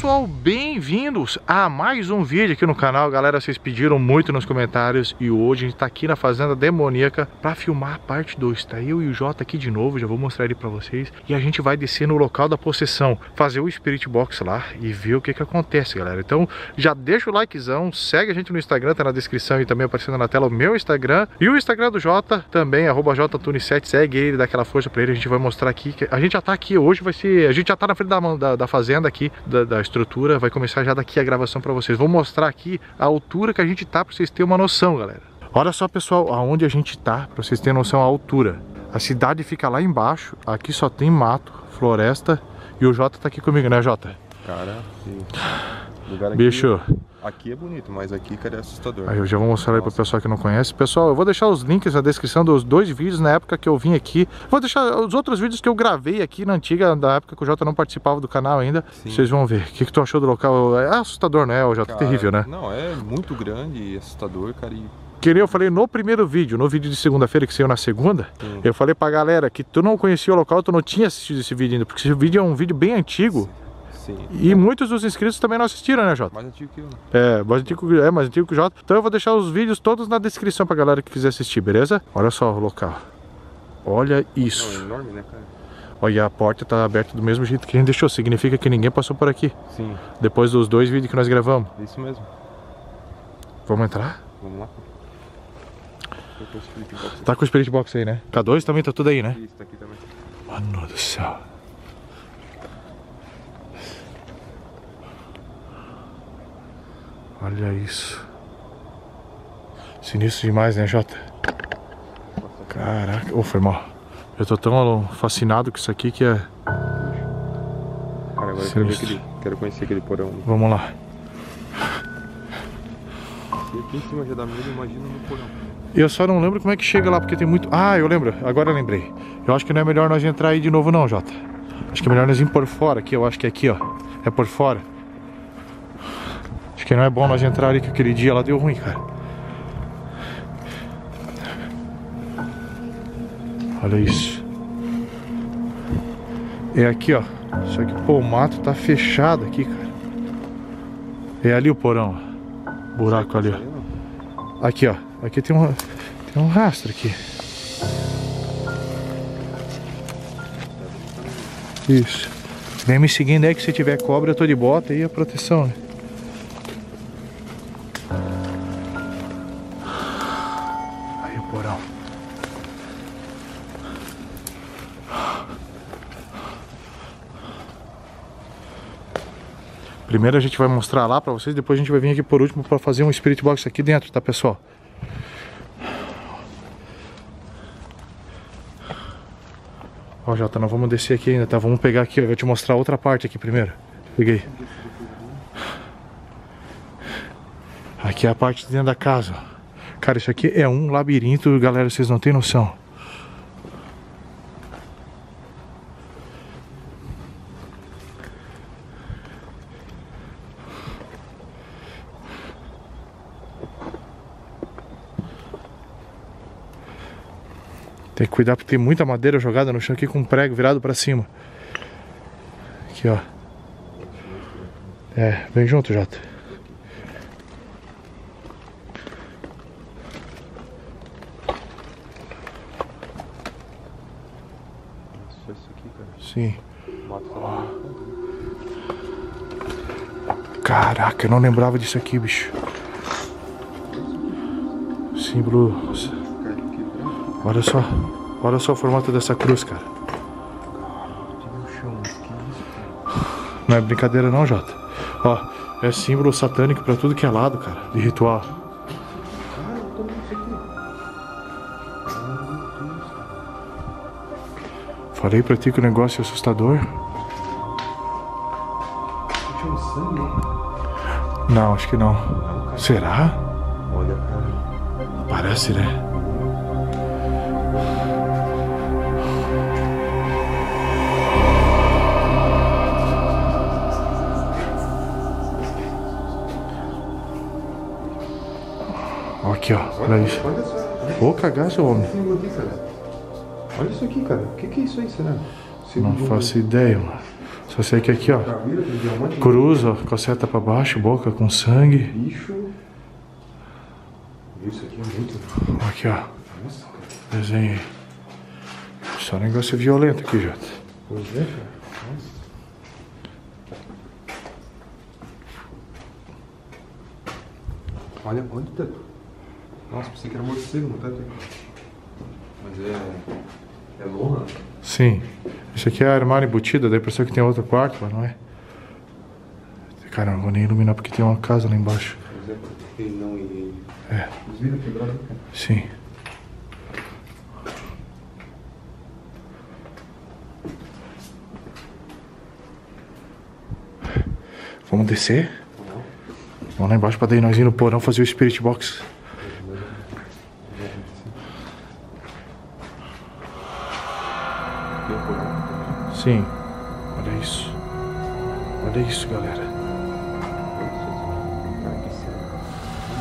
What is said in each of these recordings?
Pessoal, bem-vindos a mais um vídeo aqui no canal. Galera, vocês pediram muito nos comentários E hoje a gente tá aqui na Fazenda Demoníaca Pra filmar a parte 2 Tá eu e o Jota aqui de novo, já vou mostrar ele pra vocês. E a gente vai descer no local da possessão Fazer o Spirit Box lá e ver o que que acontece, galera. Então já deixa o likezão, segue a gente no Instagram Tá na descrição e também aparecendo na tela o meu Instagram. E o Instagram do Jota também, arroba JTune7 Segue ele, dá aquela força pra ele A gente vai mostrar aqui, a gente já tá aqui hoje Vai ser, a gente já tá na frente da, da, da fazenda aqui da, da estrutura, vai começar já daqui a gravação para vocês. Vou mostrar aqui a altura que a gente tá para vocês terem uma noção, galera. Olha só, pessoal, aonde a gente tá, para vocês terem noção a altura. A cidade fica lá embaixo, aqui só tem mato, floresta, e o Jota tá aqui comigo, né, Jota? Cara, lugar aqui, Bicho, aqui é bonito, mas aqui, cara, é assustador. Aí eu já vou mostrar aí pro pessoal que não conhece. Pessoal, eu vou deixar os links na descrição dos dois vídeos na época que eu vim aqui. Vou deixar os outros vídeos que eu gravei aqui na antiga, da época que o Jota não participava do canal ainda. Sim. Vocês vão ver. O que, que tu achou do local? É assustador, né, o Jota? Cara, Terrível, né? Não, é muito grande e assustador, cara. E Que nem eu falei no primeiro vídeo, no vídeo de segunda-feira que saiu na segunda, Sim. eu falei pra galera que tu não conhecia o local, tu não tinha assistido esse vídeo ainda, porque esse vídeo é um vídeo bem antigo sim. E muitos dos inscritos também não assistiram, né, Jota? Mais antigo que eu, né? É, mais antigo, é mais antigo que o Jota. Então eu vou deixar os vídeos todos na descrição pra galera que quiser assistir, beleza? Olha só o local. Olha Não, é isso. enorme, né, cara? Olha, a porta tá aberta do mesmo jeito que a gente deixou. Significa que ninguém passou por aqui. Sim, Depois dos dois vídeos que nós gravamos. isso mesmo. Vamos entrar? Vamos lá. Box Tá com o Spirit Box aí, né? K2 também tá tudo aí, né? isso tá aqui também. Mano do céu. Olha isso. Sinistro demais, né, Jota? Caraca, ô, foi mal. Eu tô tão fascinado com isso aqui que é. Cara, agora eu quero aquele. Quero conhecer aquele porão. Vamos lá. Se aqui em cima já dá medo, imagina no porão. Eu só não lembro como é que chega lá, porque tem muito. Ah, eu lembro, agora eu lembrei. Eu acho que não é melhor nós entrar aí de novo, não, Jota. Acho que é melhor nós ir por fora aqui. Eu acho que é aqui, ó. É por fora. Que não é bom nós entrar ali, que aquele dia lá deu ruim, cara. Olha isso. É aqui, ó. Só que, pô, o mato tá fechado aqui, cara. É ali o porão, ó. Buraco ali, ó. Aí? Aqui, ó. Aqui tem um, tem um rastro aqui. Isso. Vem me seguindo aí que se tiver cobra eu tô de bota e a proteção, né? Primeiro a gente vai mostrar lá pra vocês, depois a gente vai vir aqui por último pra fazer um Spirit Box aqui dentro, tá pessoal? Ó, Jota, nós vamos descer aqui ainda, tá? Vamos pegar aqui, ó. Eu vou te mostrar outra parte aqui primeiro. Peguei. Aqui é a parte de dentro da casa. Cara, isso aqui é um labirinto, galera, vocês não têm noção. Tem que cuidar porque tem muita madeira jogada no chão aqui com um prego virado pra cima. Aqui, ó. É, vem junto, Jota. Sim. Caraca, eu não lembrava disso aqui, bicho. Símbolo. Olha só. Olha só o formato dessa cruz, cara. Não é brincadeira não, Jota. Ó, é símbolo satânico pra tudo que é lado, cara, de ritual. Falei pra ti que o negócio é assustador. Não, acho que não. Será? Olha. Parece, né? Aqui, ó. Olha isso. Olha só. Ô, cagaço, homem. Olha isso aqui, cara. O que, que é isso aí, será? Não faço ideia, mano. Só sei que aqui, ó. Cruz, ó, com a seta pra baixo, boca com sangue. Bicho. Isso aqui é muito. Aqui, ó. Nossa, cara. Desenho aí. Só negócio violento aqui, Jota. Pois é, cara. Olha, olha o teto. Nossa, pensei que era morcego no teto. Mas é. É lona? Sim. Isso aqui é armário embutido, a impressão que tem outro quarto, mas não é. Cara, não vou nem iluminar porque tem uma casa lá embaixo. Mas é porque não e. É. Os vidros quebrados, cara. Sim. Vamos descer? Vamos lá embaixo pra daí nós ir no porão fazer o Spirit Box. Sim. Olha isso. Olha isso, galera.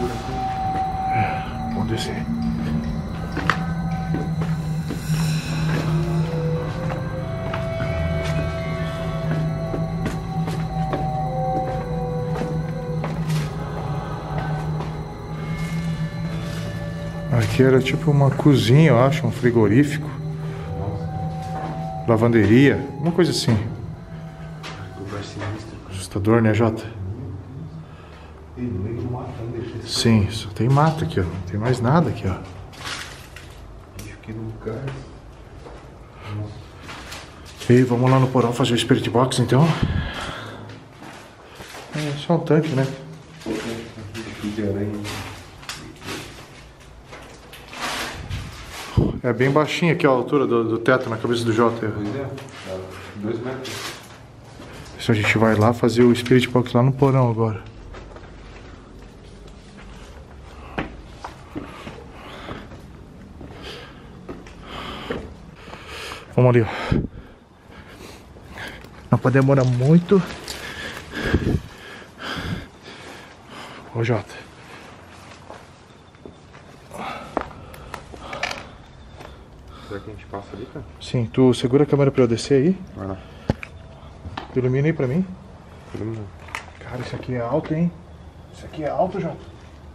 Buraquinho. Vamos descer. Aqui era tipo uma cozinha, eu acho, um frigorífico, lavanderia, uma coisa assim. Assustador, né, Jota? Sim, só tem mato aqui, ó. Não tem mais nada aqui, ó. E vamos lá no porão fazer o Spirit Box, então? É só um tanque, né? De aranha. É bem baixinho aqui ó, a altura do, do teto na cabeça do Jota. Pois é. Tá Dois metros. Isso a gente vai lá fazer o Spirit Box lá no porão agora. Vamos ali, ó. Não pode demorar muito. Ô Jota. Será que a gente passa ali, cara? Sim, tu segura a câmera pra eu descer aí. Vai lá. Ilumina aí pra mim. Ilumina. Cara, isso aqui é alto, hein? Isso aqui é alto, Jota.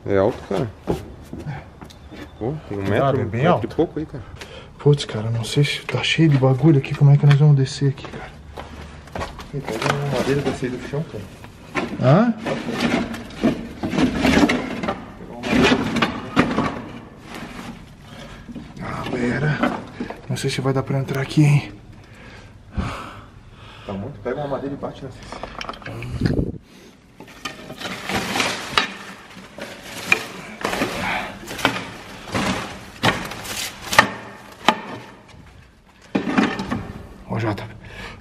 É alto, cara. Pô, tem um Cuidado, metro, é bem metro alto. e pouco aí, cara. Putz, cara, não sei se tá cheio de bagulho aqui. Como é que nós vamos descer aqui, cara? Pega uma madeira dessa aí do chão, cara. Hã? Ah, pera. Não sei se vai dar pra entrar aqui, hein? Tá muito. Pega uma madeira e bate nessa. Ó, Jota,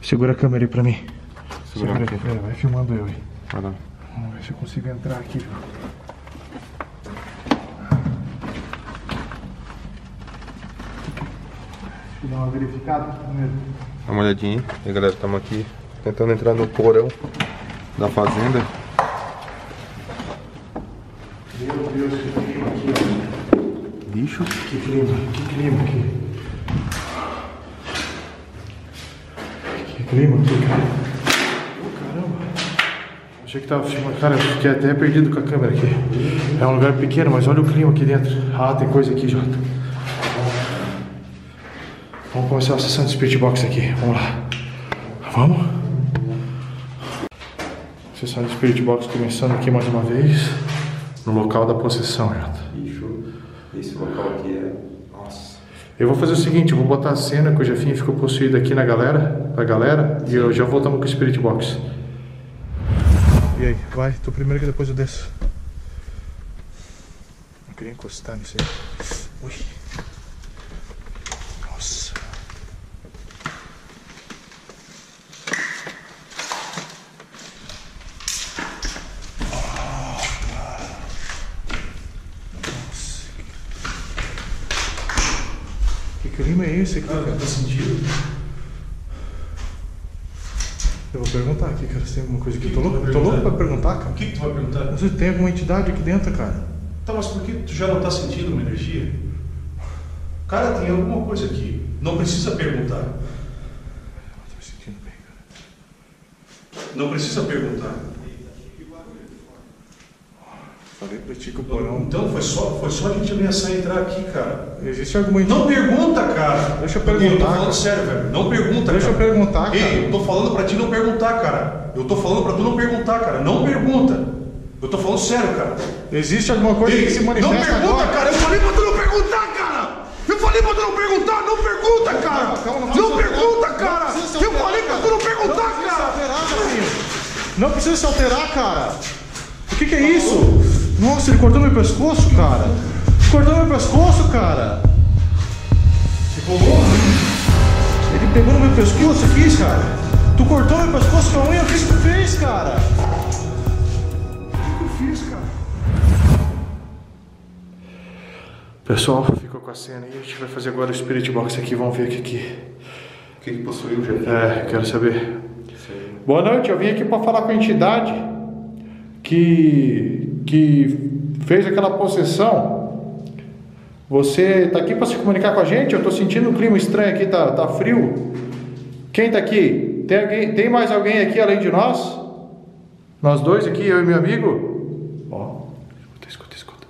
segura a câmera aí pra mim. Segura Segura aqui. aqui, pera, vai filmando eu aí. Vai lá. Vamos ver se eu consigo entrar aqui. Deixa uma verificada primeiro. Dá uma olhadinha aí. E galera, estamos aqui tentando entrar no porão da fazenda. Meu Deus, que clima aqui. Bicho. Que clima, que clima aqui. Que clima aqui, cara. Caramba. Achei que tava filmando. Cara, fiquei até perdido com a câmera aqui. É um lugar pequeno, mas olha o clima aqui dentro. Ah, tem coisa aqui, Jota. Vamos começar a sessão de Spirit Box aqui. Vamos lá. Vamos? Sessão de Spirit Box começando aqui mais uma vez. No local da possessão, Jota. Bicho. Esse local aqui é. Nossa. Eu vou fazer o seguinte, eu vou botar a cena que o Jefinho ficou possuído aqui na galera, pra galera, e eu já voltamos com o Spirit Box. E aí, vai, tu primeiro que depois eu desço. Não queria encostar nisso aí. Ui. Nossa. Que clima é esse aqui, cara? Sentindo? Eu vou perguntar aqui, cara, se tem alguma coisa aqui. que Tô tu louco, tô louco pra perguntar, cara. O que, que tu vai perguntar? Se tem alguma entidade aqui dentro, cara. Tá, mas por que tu já não tá sentindo uma energia? Cara, tem alguma coisa aqui. Não precisa perguntar. Não tô sentindo bem, cara. Não precisa perguntar. Falei pra ti que o porão. Então foi só, foi só a gente ameaçar entrar aqui, cara. Existe alguma Não pergunta, cara. Deixa eu Eu tô perguntar, falando cara. sério, velho. Não pergunta, Deixa eu cara. perguntar, cara. Ei, eu tô falando pra ti não perguntar, cara. Eu tô falando pra tu não perguntar, cara. Não pergunta. Eu tô falando sério, cara. Existe alguma coisa Ei, que se não manifesta pergunta, agora? cara. Eu falei pra tu não perguntar, cara. Eu falei pra tu não perguntar. Não pergunta, cara. Calma, não precisa pergunta, cara. Não Eu falei pra tu não perguntar, Não cara. Não precisa se alterar, cara. O que, que é isso? Nossa, ele cortou meu pescoço, cara. Cortou meu pescoço, cara. Ele pegou no meu pescoço aqui, cara. Tu cortou meu pescoço com a unha? O que tu fez, cara? O que eu fiz, cara? Pessoal, ficou com a cena aí. A gente vai fazer agora o Spirit Box aqui. Vamos ver o que que... O que, que possuiu, Jeff? É, quero saber. Sei. Boa noite, eu vim aqui para falar com a entidade que, que fez aquela possessão. Você está aqui para se comunicar com a gente? Eu estou sentindo um clima estranho aqui, tá, tá frio. Quem está aqui? Tem, alguém, tem mais alguém aqui além de nós? Nós dois aqui, eu e meu amigo? Ó, escuta, escuta, escuta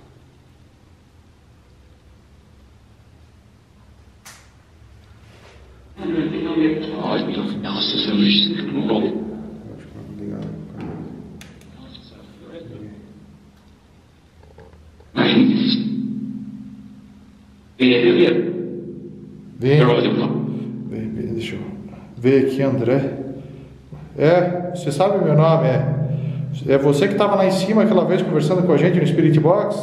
que não ligaram. Vem, vem, deixa eu ver aqui, André. É, você sabe o meu nome, é. É você que estava lá em cima aquela vez conversando com a gente no Spirit Box?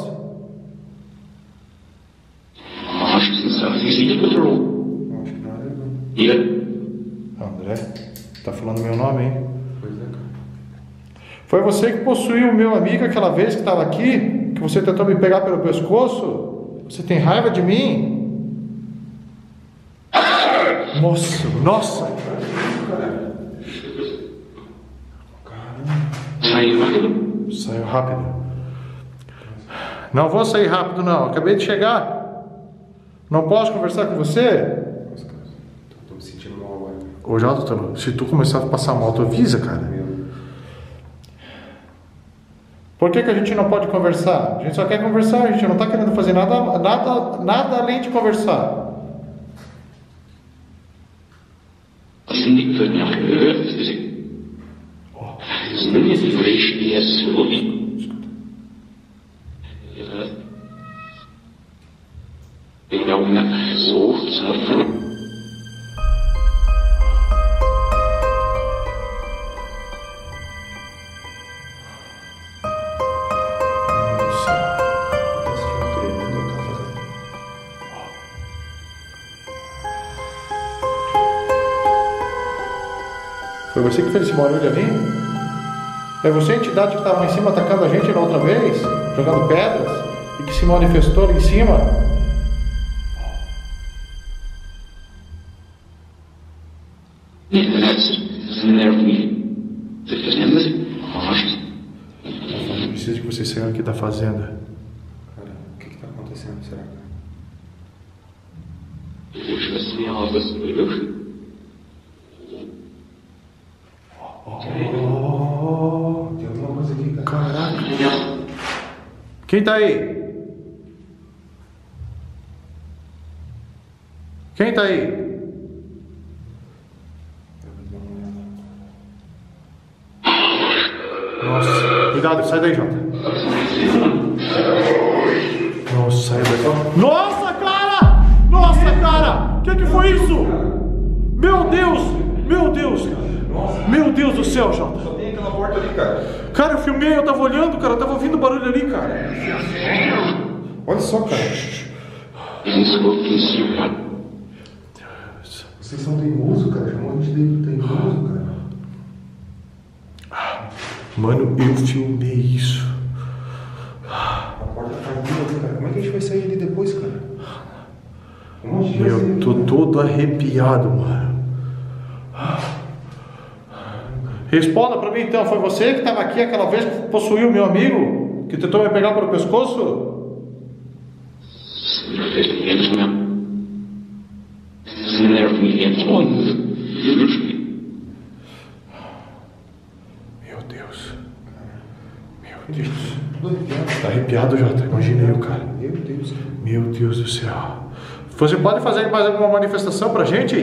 Acho que não. André, tá falando meu nome, hein? Pois é, cara. Foi você que possuiu o meu amigo aquela vez que estava aqui? Que você tentou me pegar pelo pescoço? Você tem raiva de mim? Nossa, nossa! Saiu rápido. Não vou sair rápido, não. Acabei de chegar. Não posso conversar com você? Nossa, cara. Tô, tô me sentindo mal agora. Ô, Jota, se tu começar a passar mal, tu avisa, cara. Meu. Por que, que a gente não pode conversar? A gente só quer conversar, a gente não está querendo fazer nada, nada, nada além de conversar. Tô barulho ali? É você a entidade que estava lá em cima atacando a gente na outra vez? Jogando pedras? E que se manifestou ali em cima? Eu preciso que vocês saiam aqui da fazenda. Cara, o que que tá acontecendo, será, cara? Oh, Tem alguma coisa aqui, cara. caraca. Quem tá aí? Quem tá aí? Nossa, cuidado, sai daí, Jota. Nossa, sai daí. Nossa, cara! Nossa, cara! O que, que foi isso? Meu Deus! Meu Deus, cara! Meu Deus do céu, Jota! Só tem aquela porta ali, cara. Cara, eu filmei, eu tava olhando, cara, eu tava ouvindo barulho ali, cara. Olha só, cara. Vocês são teimosos, cara. Chamou a gente de teimoso, cara. Mano, eu filmei isso. A porta tá abrindo ali, cara. Como é que a gente vai sair ali depois, cara? Como a gente vai sair Meu, tô cara? todo arrepiado, mano. Responda pra mim então, foi você que tava aqui aquela vez que possuiu meu amigo? Que tentou me pegar pelo pescoço? Meu Deus. Meu Deus. Tá arrepiado, Jota. Imagina eu, cara. Meu Deus. Meu Deus do céu. Você pode fazer mais alguma manifestação pra gente?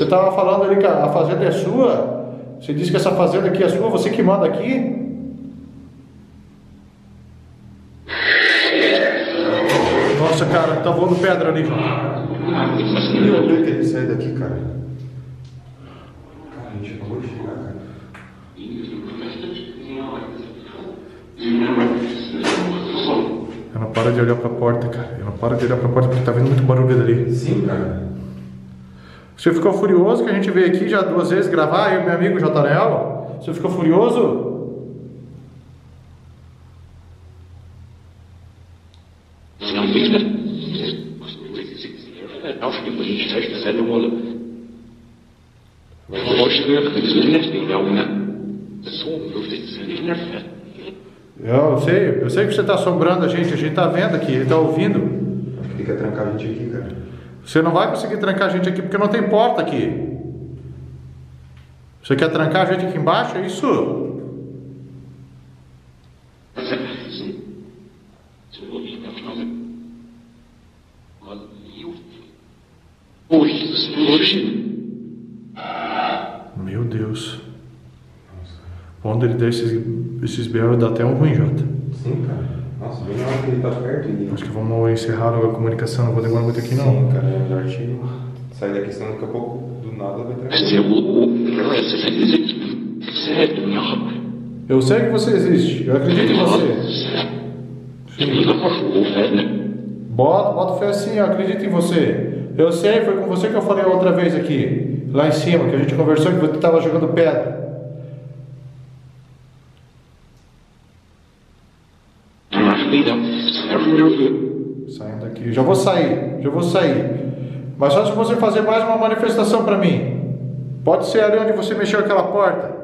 Você estava falando ali que a fazenda é sua? Você disse que essa fazenda aqui é sua, você que manda aqui? Nossa, cara, tá voando pedra ali. Eu odeio que ele sai daqui, cara. Cara, a gente acabou de chegar, cara. Não paro de olhar pra porta, cara. Não paro de olhar pra porta porque tá vendo muito barulho dali. Sim, cara. Você ficou furioso que a gente veio aqui já duas vezes gravar, eu e meu amigo Jotarel? Você ficou furioso? Está o eu sei? Eu sei, que você tá assombrando a gente, a gente tá vendo aqui, ele tá ouvindo. Quer trancar a gente aqui, cara. Você não vai conseguir trancar a gente aqui porque não tem porta aqui. Você quer trancar a gente aqui embaixo? É isso? Meu Deus. Quando ele der esses, esses B.O. dá até um ruim, Jota. Sim, cara. Nossa, bem na hora que ele tá perto. Acho que vamos encerrar a comunicação, não vou demorar muito aqui não. Sim, cara, é melhor te sair daqui, senão daqui a pouco, do nada, vai você é Eu sei que você existe, eu acredito em você. Bota, bota fé sim, eu acredito em você. Eu sei, foi com você que eu falei a outra vez aqui, lá em cima, que a gente conversou que você estava jogando pedra. Daqui, já vou sair, já vou sair. Mas só se você fazer mais uma manifestação para mim. Pode ser ali onde você mexeu aquela porta.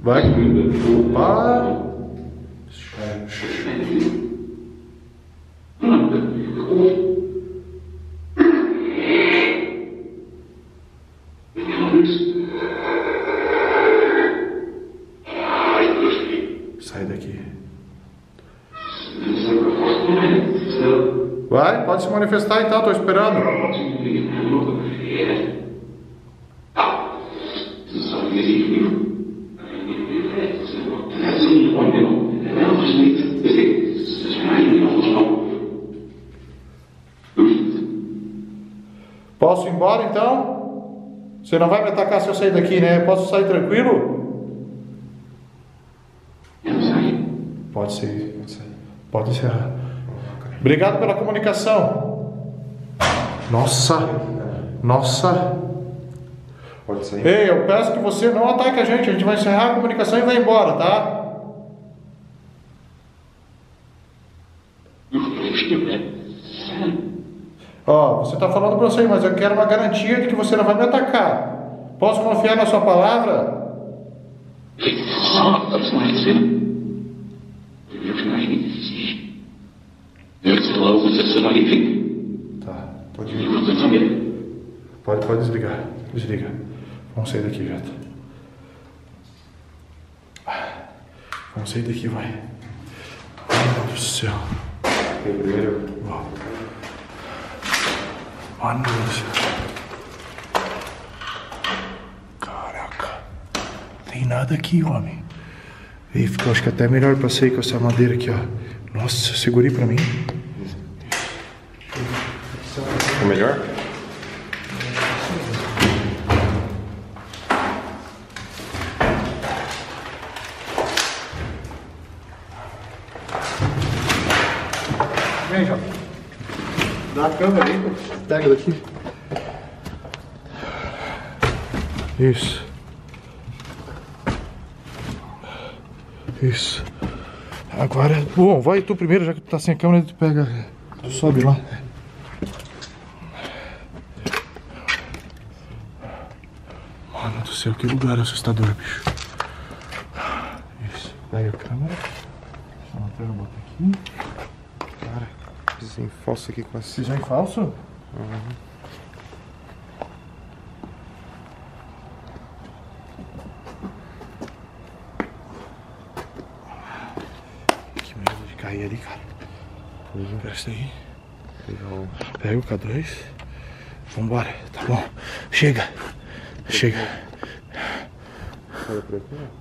Vai. Para. Manifestar então, tô esperando. Posso ir embora então? Você não vai me atacar se eu sair daqui, né? Posso sair tranquilo? Pode ser. Pode sair. Pode encerrar. Obrigado pela comunicação. Nossa, nossa. Pode sair. Ei, eu peço que você não ataque a gente. A gente vai encerrar a comunicação e vai embora, tá? Ó, você tá falando pra você, mas eu quero uma garantia de que você não vai me atacar. Posso confiar na sua palavra? Tá, pode ir. Pode, pode desligar. Desliga. Vamos sair daqui, Jota. Vamos sair daqui, vai. Meu Deus do céu. Quem primeiro? Ó. Mano do céu. Caraca. Tem nada aqui, homem. Ei, ficou acho que até melhor pra sair com essa madeira aqui, ó. Nossa, segurei pra mim. Melhor? Vem, Jota. Dá a câmera aí, pega daqui. Isso. Isso. Agora, bom, vai tu primeiro, já que tu tá sem a câmera, tu pega, tu sobe lá. Mano do céu, que lugar assustador, bicho. Pega a câmera. A lanterna bota aqui. Cara, Sem falso aqui com a já em falso? Que medo de cair ali, cara. Presta aí. Legal. Pega o K2. Vambora, tá bom. Chega. Chega. Olha por aqui, ó.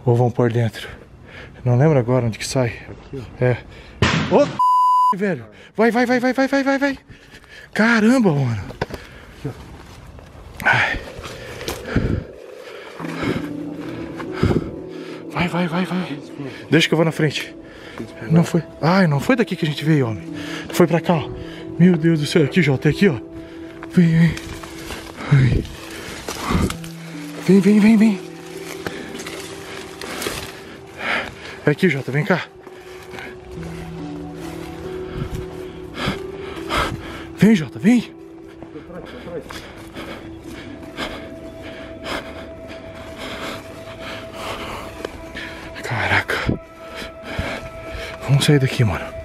Ou vão por dentro. Não lembro agora onde que sai. Aqui, É. Ô, velho. Vai, vai, vai, vai, vai, vai, vai, vai. Caramba, mano. Ai. Vai, vai, vai, vai. Deixa que eu vou na frente. Não foi. Ai, não foi daqui que a gente veio, homem. Foi pra cá, ó. Meu Deus do céu. Aqui, Jota, aqui, ó. Vem, vem. Vem, vem, vem, vem. É aqui, Jota, vem cá. Vem, Jota, vem. Caraca. Vamos sair daqui, mano.